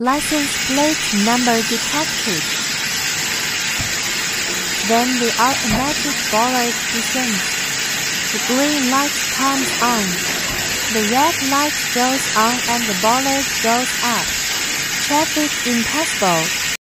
License plate number detected. Then the automatic bollard descends. The green light comes on. The red light goes on and the bollard goes up. Traffic impossible.